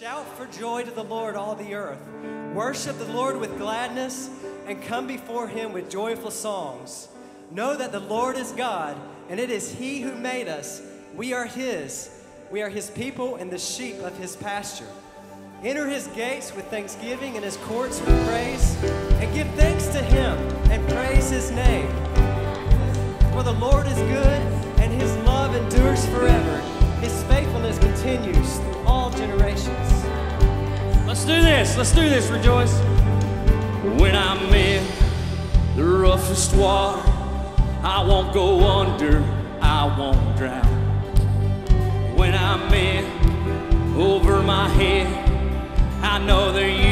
Shout for joy to the Lord, all the earth. Worship the Lord with gladness and come before him with joyful songs. Know that the Lord is God, and it is he who made us. We are his. We are his people and the sheep of his pasture. Enter his gates with thanksgiving and his courts with praise, and give thanks to him and praise his name. For the Lord is good, and his love endures forever. His faithfulness continues through all generations. Let's do this. Let's do this, rejoice. When I'm in the roughest water, I won't go under, I won't drown. When I'm in over my head, I know that you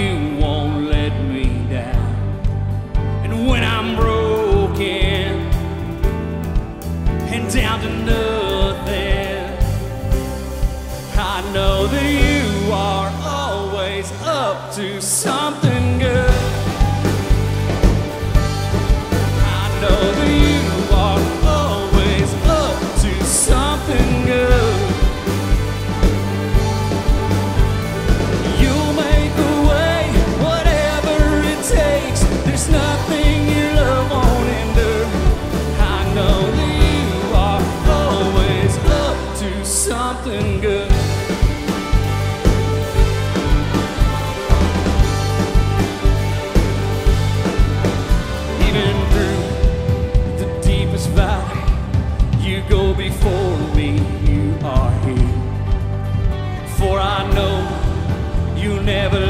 know that you are always up to something good. I know that the valley, you go before me, you are here. For I know you never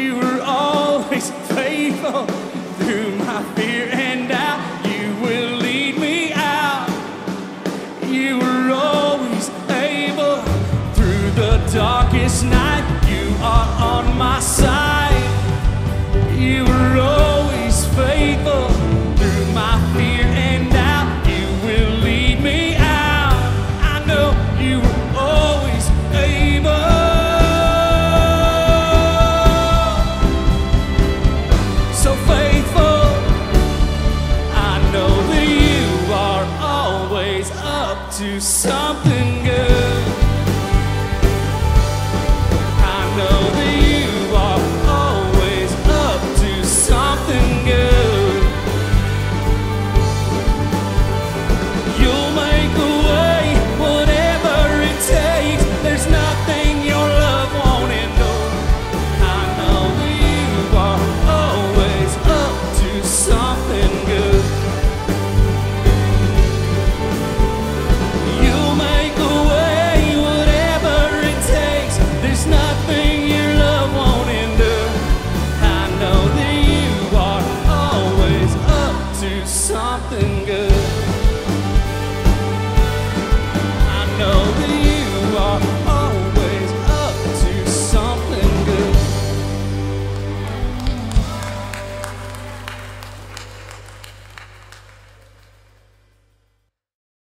You were always faithful through my fear and doubt. You will lead me out. You were always able through the darkest night. You are on my side. You were to